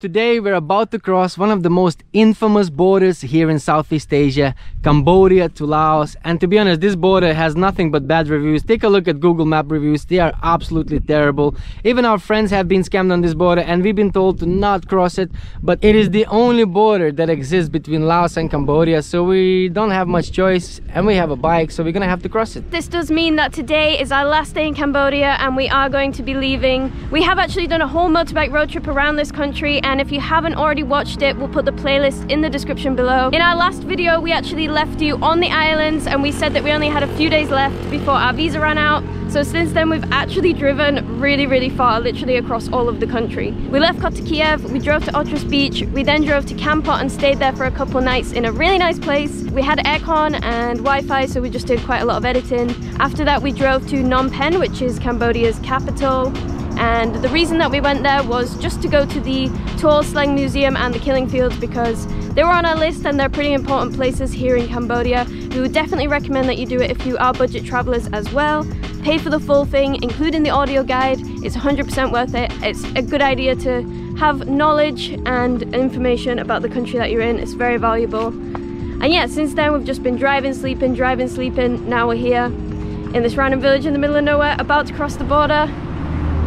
Today we're about to cross one of the most infamous borders here in Southeast Asia, Cambodia to Laos. And to be honest, this border has nothing but bad reviews. Take a look at Google Map reviews. They are absolutely terrible. Even our friends have been scammed on this border and we've been told to not cross it. But it is the only border that exists between Laos and Cambodia. So we don't have much choice and we have a bike. So we're gonna have to cross it. This does mean that today is our last day in Cambodia and we are going to be leaving. We have actually done a whole motorbike road trip around this country and if you haven't already watched it, we'll put the playlist in the description below. In our last video, we actually left you on the islands and we said that we only had a few days left before our visa ran out. So since then, we've actually driven really, really far, literally across all of the country. We left Koh Ta Kiev, we drove to Otres Beach, we then drove to Kampot and stayed there for a couple nights in a really nice place. We had aircon and Wi-Fi, so we just did quite a lot of editing. After that, we drove to Phnom Penh, which is Cambodia's capital and the reason that we went there was just to go to the Tuol Sleng Museum and the Killing Fields because they were on our list and they're pretty important places here in Cambodia. We would definitely recommend that you do it if you are budget travelers as well. Pay for the full thing, including the audio guide. It's 100% worth it. It's a good idea to have knowledge and information about the country that you're in. It's very valuable. And yeah, since then we've just been driving, sleeping, driving, sleeping. Now we're here in this random village in the middle of nowhere, about to cross the border.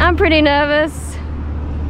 I'm pretty nervous.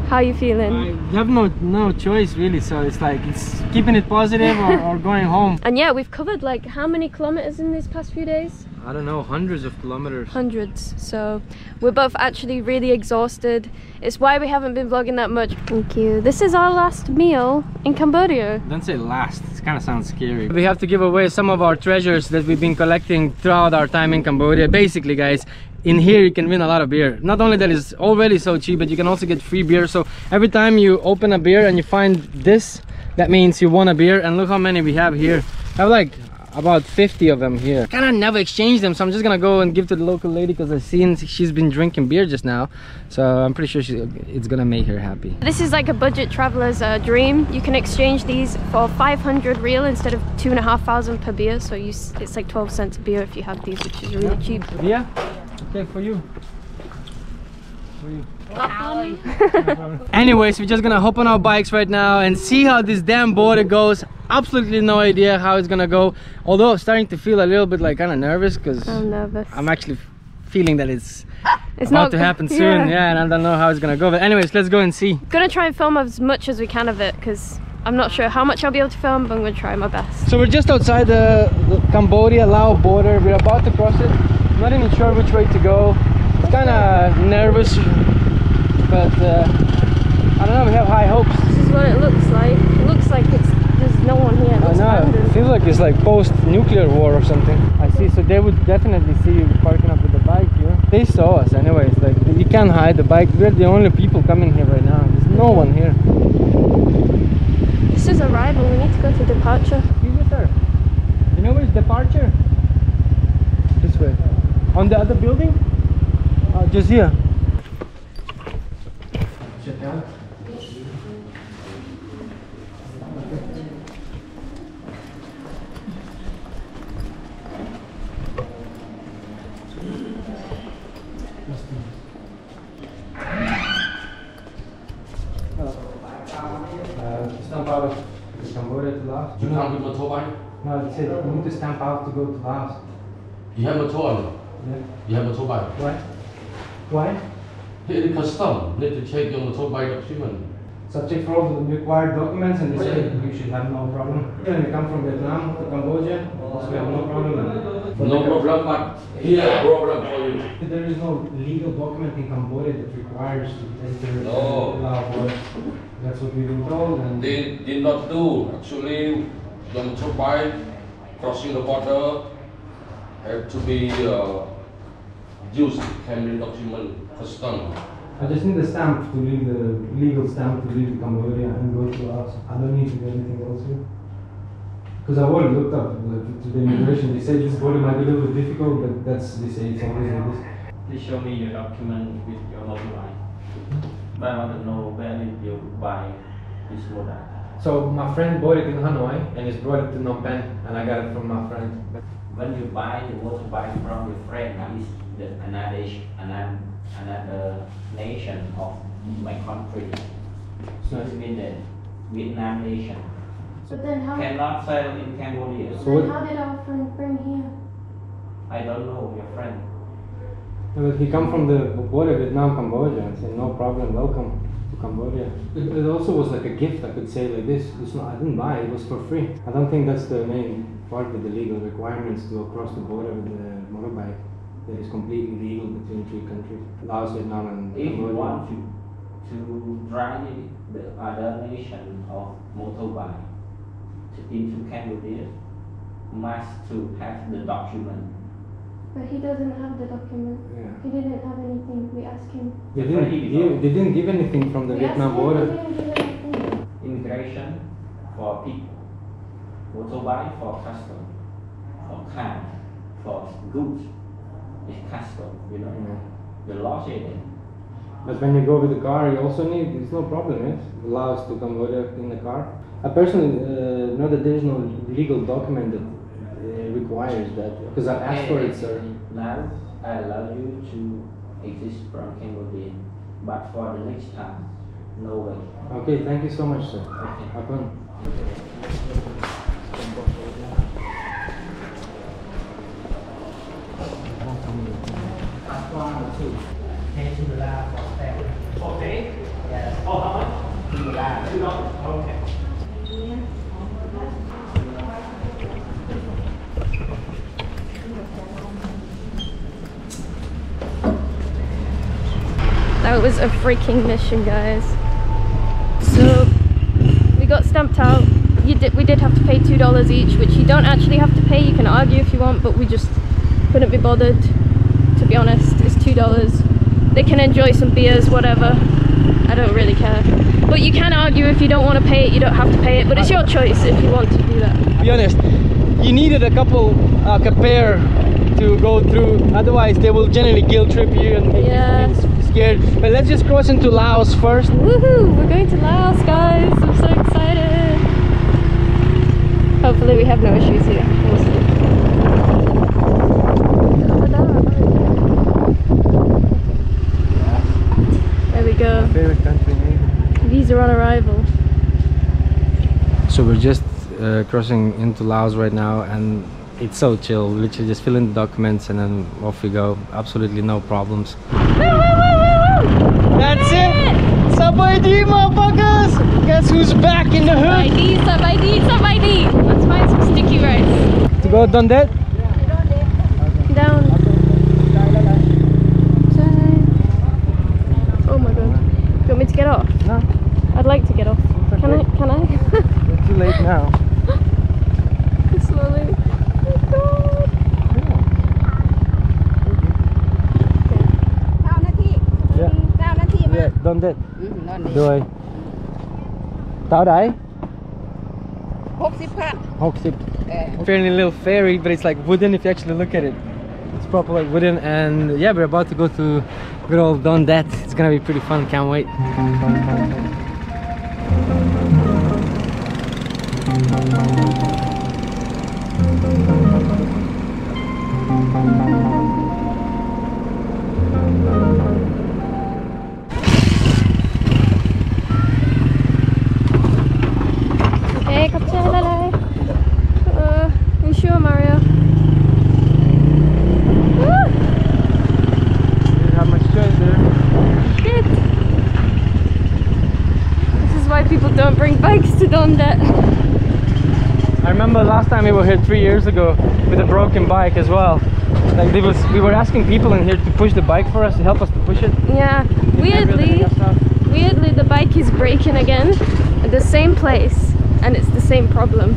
How are you feeling? I have no no choice really, so it's like it's keeping it positive or, or going home. And yeah, we've covered like how many kilometers in these past few days? I don't know, hundreds of kilometers. Hundreds. So we're both actually really exhausted. It's why we haven't been vlogging that much. Thank you. This is our last meal in Cambodia. Don't say last, it kind of sounds scary. We have to give away some of our treasures that we've been collecting throughout our time in Cambodia. Basically guys, in here you can win a lot of beer. Not only that it's already so cheap but you can also get free beer. So every time you open a beer and you find this that means you won a beer. And look how many we have here. I have like about 50 of them here. Kind of never exchange them so i'm just gonna go and give to the local lady because i've seen she's been drinking beer just now. So i'm pretty sure she, it's gonna make her happy. This is like a budget traveler's uh, dream. You can exchange these for 500 riel instead of two and a half thousand per beer. So you it's like 12 cents a beer if you have these which is really cheap. Yeah Okay, for you. For you. Anyways, we're just gonna hop on our bikes right now and see how this damn border goes. Absolutely no idea how it's gonna go. Although I'm starting to feel a little bit like kind of nervous because I'm nervous. I'm actually feeling that it's it's about not, to happen soon. Yeah. yeah, and I don't know how it's gonna go. But anyways, let's go and see. Gonna try and film as much as we can of it because I'm not sure how much I'll be able to film, but I'm gonna try my best. So we're just outside the Cambodia-Lao border. We're about to cross it not even sure which way to go. It's kind of nervous, but uh, I don't know, we have high hopes. This is what it looks like. It looks like it's there's no one here. It I know, it feels like it's like post-nuclear war or something. I see, so they would definitely see you parking up with the bike here. They saw us anyways, like you can't hide the bike. We're the only people coming here right now. There's no one here. This is arrival, we need to go to departure. Excuse me sir, you know where's departure? On the other building? Uh, just here. Check out. You motorbike? No, it said you need to stamp out to go to Laos. You have a motor yeah. You have a motorbike. Why? Why? Here the custom need to check your motorbike document. Subject for all the required documents and they say you should have no problem. When you come from Vietnam to Cambodia, so we have no problem. But no problem, but here problem for you. There is no legal document in Cambodia that requires to enter no. Laos. That's what we've been told. And they did not do. Actually, the motorbike crossing the border have to be uh, used handling document custom. I just need the stamp to leave the legal stamp to leave Cambodia and go to us. I don't need to do anything else here. Because I already looked up like, to the immigration. They say this border might be a little bit difficult, but that's they say it's always like this. Please show me your document with your motorbike. But I want to know where did you buy this motorbike? So my friend bought it in Hanoi and he's brought it to Phnom Penh and I got it from my friend when you buy you want to buy from your friend is the another another another nation of my country. So It's been the Vietnam nation. But then how, Cannot sell in Cambodia. So then how did our friend bring here? I don't know your friend. Yeah, But he come from the border Vietnam Cambodia and said no problem, welcome to Cambodia. It, it also was like a gift, I could say like this. It's not I didn't buy it, it was for free. I don't think that's the main part with the legal requirements to cross the border with the motorbike. That is completely legal between three countries. Laos, Vietnam and If you Cambodia. want to, to drive the other nation of motorbike to, into Cambodia, must to have the document. But he doesn't have the document. Yeah. He didn't have anything. We asked him. They didn't, give, they didn't give anything from the we asked Vietnam him, border. He didn't give anything. Immigration for people, motorbike for custom, for car, for goods is custom, you know. Yeah. The law said it. But when you go with the car, you also need, it's no problem, yes? Laos to Cambodia in the car. I personally uh, know that there is no legal document that uh, requires that, because I've asked for it, sir. Now I allow you to exist from Cambodia, but for the next time, no way. Okay, thank you so much, sir. Okay fun. Okay. Yes. Oh, how much? Two dollars. Two dollars. Okay. That was a freaking mission, guys. So we got stamped out. You did. We did have to pay two dollars each, which you don't actually have to pay. You can argue if you want, but we just couldn't be bothered. To be honest, it's two dollars. They can enjoy some beers, whatever. I don't really care. But you can argue if you don't want to pay it. You don't have to pay it, but it's your choice if you want to do that. be honest, you needed a couple, like a pair to go through. Otherwise, they will generally guilt trip you and make Yeah. you scared. But let's just cross into Laos first. Woohoo! We're going to Laos, guys! I'm so excited. Hopefully, we have no issues here. We'll see. There we go. Favorite country name. Visa on arrival. So we're just uh, crossing into Laos right now, and it's so chill. Literally, just fill in the documents and then off we go. Absolutely no problems. That's it. Sabaidee, motherfuckers. Guess who's back in the hood? ID, sabaidee, sub ID. Let's find some sticky rice. To go done that? Down. Side. Oh my god. Do you want me to get off? No, I'd like to get off. Can I? Can I? it's too late now. Slowly. ¿Dónde? ¿Dónde? Rồi. Tao đấy. 60 baht. 60. Yeah. Fairly little fairy, but it's like wooden if you actually look at it. It's proper like wooden and yeah, we're about to go to good old Dondet. It's gonna be pretty fun, can't wait. Mm -hmm. Remember last time we were here three years ago with a broken bike as well. Like was, we were asking people in here to push the bike for us to help us to push it. Yeah, weirdly, weirdly the bike is breaking again at the same place and it's the same problem.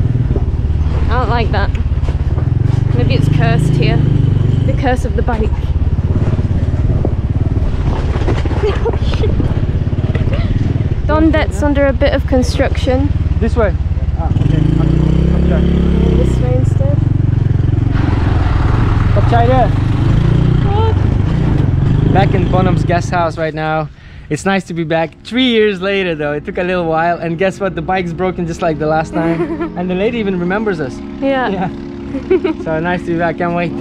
I don't like that. Maybe it's cursed here. The curse of the bike. Dondet's under a bit of construction. This way. Okay. Stop try. This way instead. Stop try there. Back in Bonham's guest house right now. It's nice to be back. Three years later though, it took a little while. And guess what? The bike's broken just like the last time. and the lady even remembers us. Yeah. Yeah. so nice to be back. Can't wait.